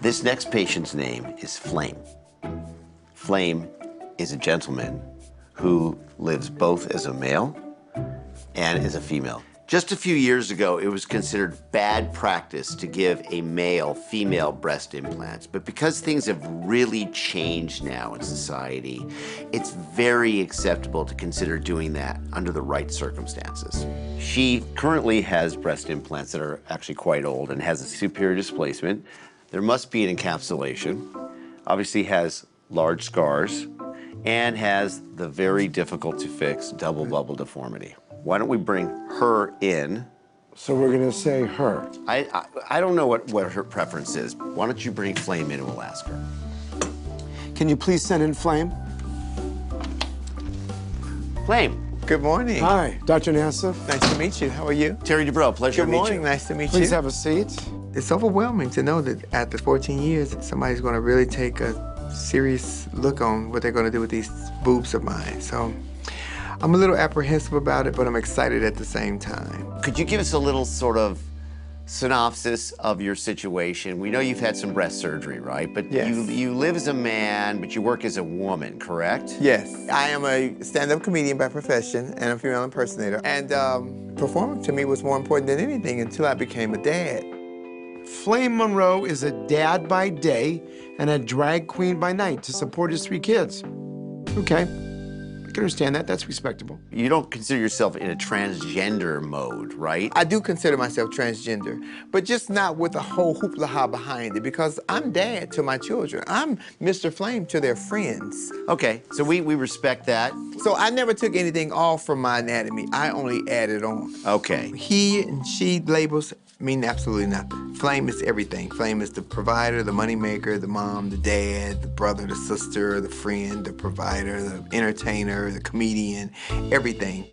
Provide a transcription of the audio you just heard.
This next patient's name is Flame. Flame is a gentleman who lives both as a male and as a female. Just a few years ago, it was considered bad practice to give a male female breast implants. But because things have really changed now in society, it's very acceptable to consider doing that under the right circumstances. She currently has breast implants that are actually quite old and has a superior displacement. There must be an encapsulation. Obviously has large scars and has the very difficult to fix double bubble deformity. Why don't we bring her in? So we're gonna say her. I, I, I don't know what, what her preference is. Why don't you bring Flame in and we'll ask her. Can you please send in Flame? Flame. Good morning. Hi, Dr. Nassif. Nice to meet you. How are you? Terry Dubrow, pleasure Good to meet morning. you. Nice to meet Please you. have a seat. It's overwhelming to know that after 14 years, somebody's going to really take a serious look on what they're going to do with these boobs of mine. So I'm a little apprehensive about it, but I'm excited at the same time. Could you give us a little sort of synopsis of your situation? We know you've had some breast surgery, right? But Yes. you, you live as a man, but you work as a woman, correct? Yes, I am a stand-up comedian by profession and a female impersonator. And um, performing to me was more important than anything until I became a dad. Flame Monroe is a dad by day and a drag queen by night to support his three kids. Okay, I can understand that. That's respectable. You don't consider yourself in a transgender mode, right? I do consider myself transgender, but just not with a whole hoopla ha behind it because I'm dad to my children. I'm Mr. Flame to their friends. Okay, so we, we respect that. So I never took anything off from my anatomy. I only added on. Okay. He and she labels mean absolutely nothing. Flame is everything. Flame is the provider, the moneymaker, the mom, the dad, the brother, the sister, the friend, the provider, the entertainer, the comedian, everything.